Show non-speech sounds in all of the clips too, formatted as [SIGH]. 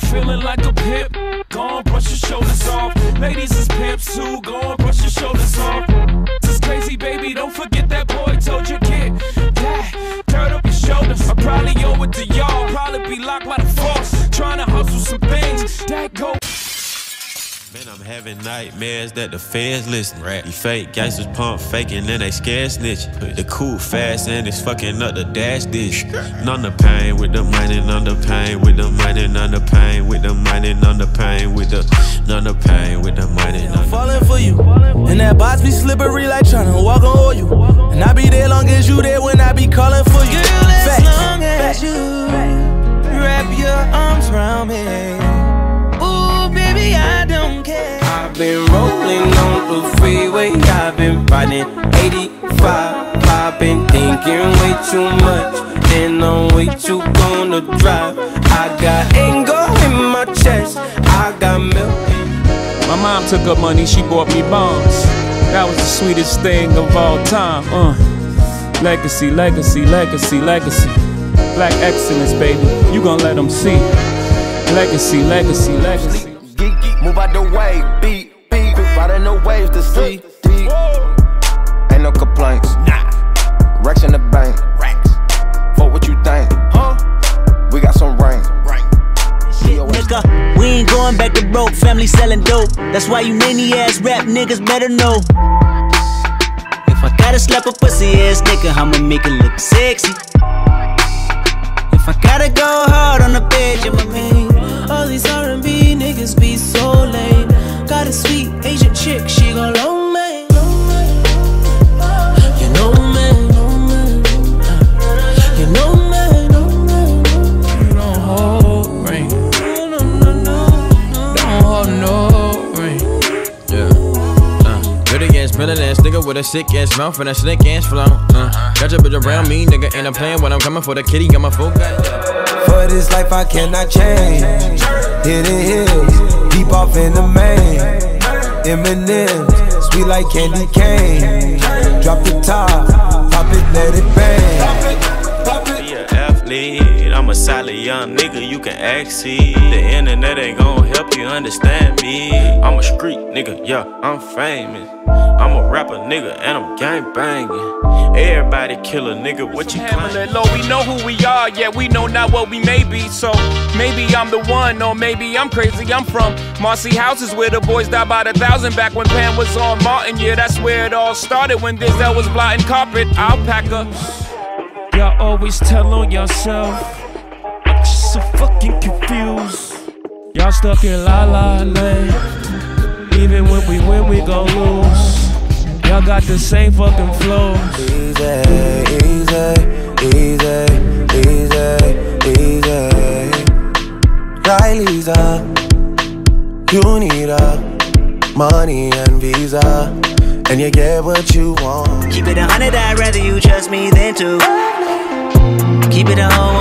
feeling like a pimp, go on, brush your shoulders off. Ladies is pimps too, go on, brush your shoulders off. This is crazy, baby, don't forget that boy told your kid. Yeah, turn up your shoulders. I probably owe it to y'all, probably be locked by the force. Trying to hustle some things that go. Man, I'm having nightmares that the fans listen. Right. You fake gangsters pump faking and they scared snitch. The cool fast and it's fucking up the dash dish. None the pain with the money, none the pain with the money, none the pain with the money, none the pain with the none the pain with the money. None falling for you. And that box be slippery like tryna walk on oil you. And I be there long as you there when I be calling for you. Girl, as Facts. long as Facts. you wrap your arms around me. Been rolling on the freeway. I've been riding 85. I've been thinking way too much. And I'm way too gonna drive. I got anger in my chest. I got milk. My mom took up money, she bought me bonds. That was the sweetest thing of all time. Uh. Legacy, legacy, legacy, legacy. Black excellence, baby. You gon' let them see. Legacy, legacy, legacy move out the way, beat, beat, riding the waves to see deep. Ain't no complaints, nah. Racks in the bank, racks. Fuck what you think, huh? We got some rain. nigga, we ain't going back to broke. Family selling dope. That's why you nanny ass rap niggas better know. If I gotta slap a pussy ass nigga, I'ma make it look sexy. If I gotta go hard on the bed, I'ma make all these R&B niggas be so lame. Got a sweet Asian chick, she gon' long man. You know man. You know man, man. Don't hold ring. Don't hold no ring. Yeah. Uh, good million ass nigga with a sick ass mouth and a slick ass flow. Uh, got your bitch around me, nigga, and I'm playing when I'm coming for the kitty, got my full. For this life I cannot change. Hidden hills, deep off in the main. M&M's, sweet like candy cane. Drop the top, pop it, let it bang. Be an athlete, I'm a solid young nigga, you can access. The internet ain't gon' help you understand me. I'm a street nigga, yeah, I'm famous. I'm a rapper nigga and I'm gang banging. Everybody kill a nigga, what you claim? low, we know who we are, yeah, we know not what we may be. So maybe I'm the one, or maybe I'm crazy. I'm from Marcy Houses where the boys died by the thousand back when Pam was on Martin. Yeah, that's where it all started when Denzel was blotting carpet. Alpaca. Y'all always tell on yourself. I'm just so fucking confused. Y'all stuck in la la land. Even when we win, we gon' lose. Y'all got the same fucking flow. Easy, easy, easy, easy, easy. Riley's you need a money and visa, and you get what you want. Keep it a hundred, I'd rather you trust me than to. Keep it a whole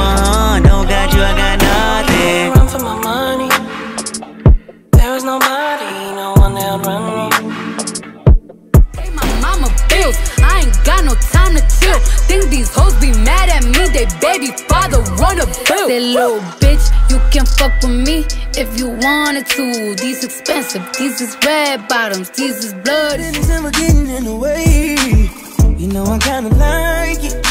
baby father run a bill. That little bitch, you can fuck with me if you wanted to. These expensive, these is red bottoms, these is blood. And it's never getting in the way. You know I kinda like it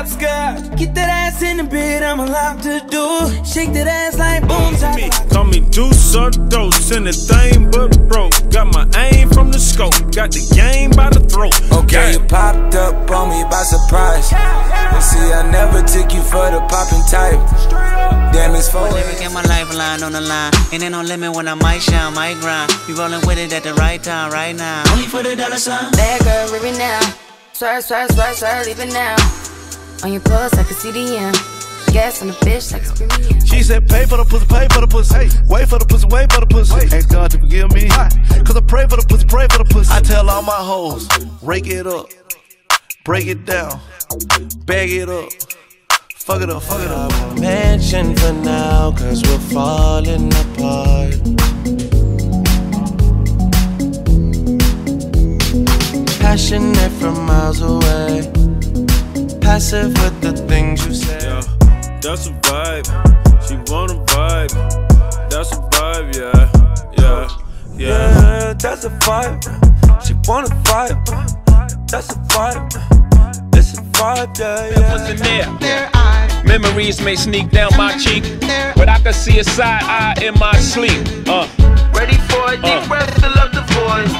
a tied. Get that ass in the bed, I'm allowed to do. Shake that ass like boom, Call me juice or dose, anything but broke. Got my aim from the scope, got the game by the throat. Okay, you popped up on me by surprise. And see, I never took you for the popping type. Damn, it's for Never get my lifeline on the line. And ain't no limit when I might shine, might grind. Be rolling with it at the right time, right now. Only for the dollar sign. Bad girl, rip now. Swear, swear, swear, swear, leave it now. On your pulse, I can see the end. Gas on the bitch like screaming. She said, pay for the pussy, pay for the pussy. Hey. Wait for the pussy, wait for the pussy. Wait. Ask God to forgive me. Cause I pray for the pussy, pray for the pussy. I tell all my hoes, rake it up, break it down, bag it up. Fuck it up, fuck it up. Mansion for now, cause we're falling apart. Passionate from miles away passive with the things you say. Yeah, that's a vibe. She wanna vibe. That's a vibe, yeah, yeah, yeah. Yeah, that's a vibe. She wanna vibe. That's a vibe. It's a vibe, yeah, yeah. Wasn't there. Memories may sneak down my cheek, but I can see a side eye in my sleep. Uh. Ready for a deep Uh. breath, fill up the void.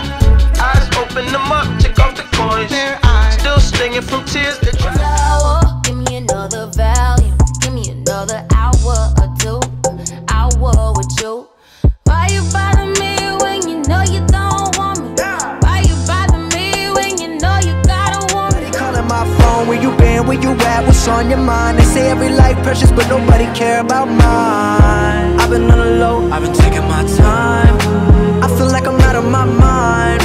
Eyes open them up, my where you been, where you at, what's on your mind? They say every life precious, but nobody care about mine. I've been on the low, I've been taking my time. I feel like I'm out of my mind.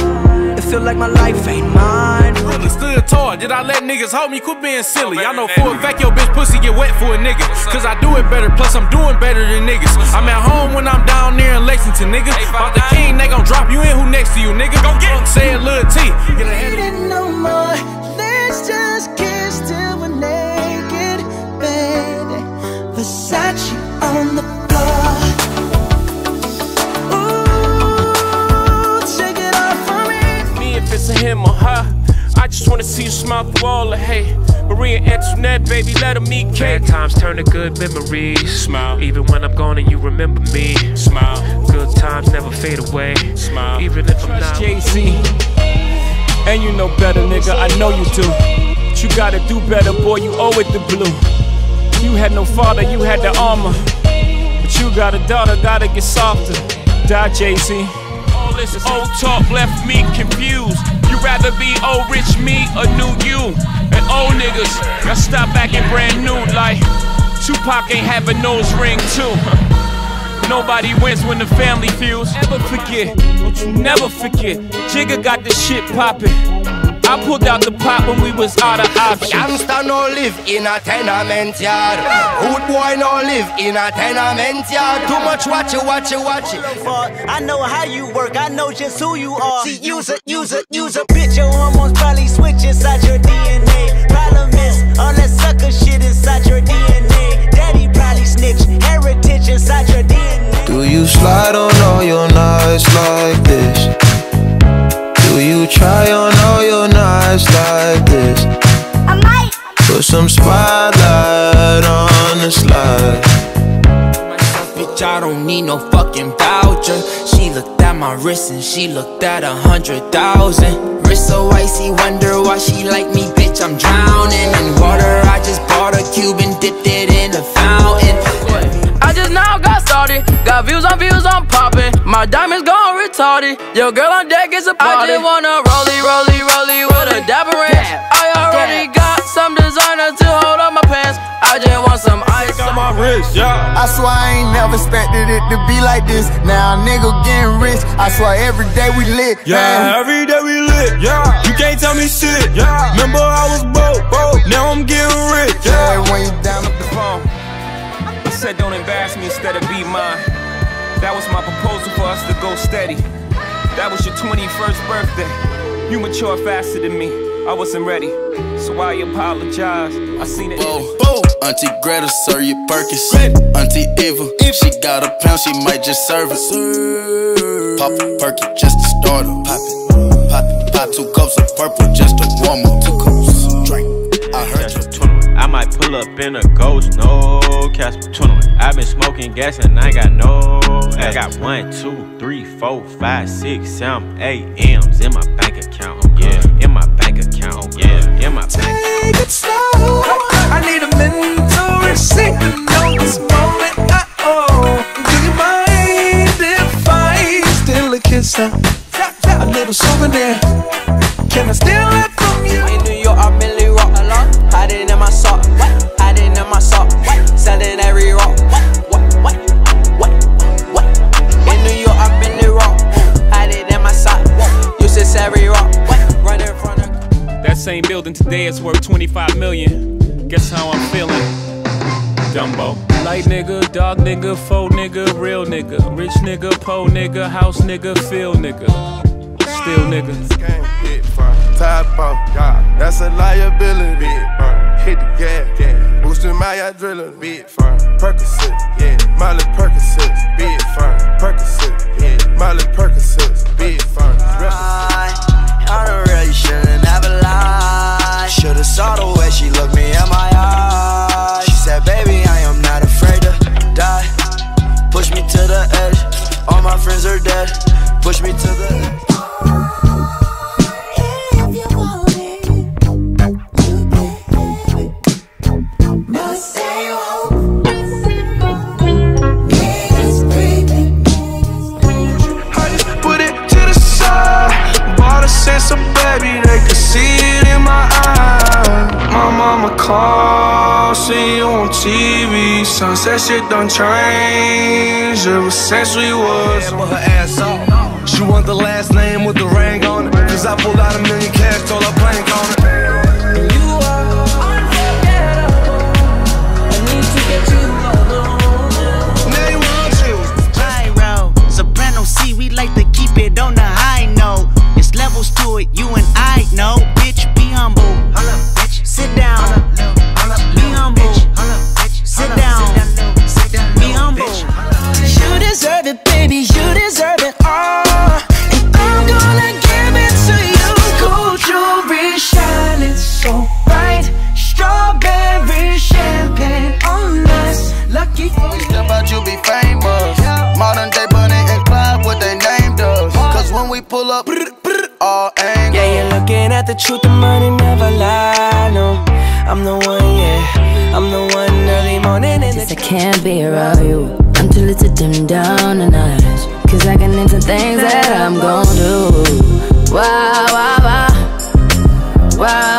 It feel like my life ain't mine. Really stood tall. Did I let niggas hold me? Quit being silly. I know for a fact your bitch pussy get wet for a nigga. Cause I do it better, plus I'm doing better than niggas. I'm at home when I'm down there in Lexington, nigga. About the king, they gon' drop you in who next to you, nigga. Go get it. Say it, Lil T. Get ahead of Need it no more. Versace on the floor. Ooh, take it off for me. Me if it's a him or her. I just wanna see you smile through all the hate. Maria Antoinette, baby, let her meet Kate. Bad times turn to good memories. Smile. Even when I'm gone and you remember me. Smile. Good times never fade away. Smile. Even if I'm not. JC. And you know better, nigga. I know you do. But you gotta do better, boy. You owe it to blue. You had no father, you had the armor. But you got a daughter, gotta get softer. Die, Jay-Z. All this old talk left me confused. You rather be old rich me or new you? And old niggas, y'all stop acting brand new like Tupac ain't have a nose ring too. [LAUGHS] Nobody wins when the family feels. Never forget, don't you never forget. Jigga got the shit poppin'. I pulled out the pop when we was out of options. Gangsta no live in a tenement yard. Good boy no live in a tenement yard. Too much watch it, watch it, watch it. I know how you work, I know just who you are. See, use a, use a, use a bitch. Your hormones probably switch inside your DNA. Problem is, all that sucker shit inside your DNA. Daddy probably snitch, heritage inside your DNA. Do you slide on all your nights like this? Nights like this? I might. Put some spotlight on the slide. Bitch, I don't need no fucking voucher. She looked at my wrist and she looked at a hundred thousand. Wrist so icy, wonder why she like me, bitch. I'm drowning in water. I just bought a cube and dipped it in a fountain. I just now got started. Got views on views, I'm popping. My diamonds gone retarded. Your girl on deck is a party. I just wanna yeah. I swear I ain't never expected it to be like this. Now a nigga getting rich. I swear every day we lit. Yeah, man. every day we lit. Yeah, you can't tell me shit. Yeah, remember I was broke. broke. Now I'm getting rich. Yeah, when you down up the phone. I said don't embarrass me instead of be mine. That was my proposal for us to go steady. That was your 21st birthday. You mature faster than me. I wasn't ready, so I apologize. I seen it. Whoa, Auntie Greta, sir, you Perkins. Auntie Eva, if she got a pound, she might just serve it. Pop a perky just to start her. Pop it, pop it, pop two cups of purple just to warm up. Two cups, drink. I heard you. I might pull up in a ghost, no Casper tunneling. I've been smoking gas and I got no. I got one, two, three, four, five, six, seven, eight M's in my bank account. Yeah, in my bank account. Yeah, in my bank. Take it slow. I need a mental receipt to know this moment I own. Do you mind if I steal a kiss? A, a little souvenir. Can I steal it building today is worth 25 million. Guess how I'm feeling? Dumbo. Light nigga, dog nigga, faux nigga, real nigga, rich nigga, po nigga, house nigga, feel nigga, still nigga. Type of, yeah, that's a liability. hit the gas, yeah. Boosting my adrenaline, big firm. Percocet, yeah. Molly Percocet, big firm. Percocet, yeah. Molly Percocet, big firm. I, I don't really shouldn't never lie. Should've saw the way she looked me in my eyes. She said, baby, I am not afraid to die. Push me to the edge. All my friends are dead. Push me to the edge. Called, see you on TV. Sunset shit done changed ever since we was. put her ass on. She want the last name with the ring on it. Cause I pulled out a million cash, told her I'm the one early morning in Just the I can't be around you. Until it's a dim down the night. Cause I can into things that I'm gonna do. Wow, wow, wow Wow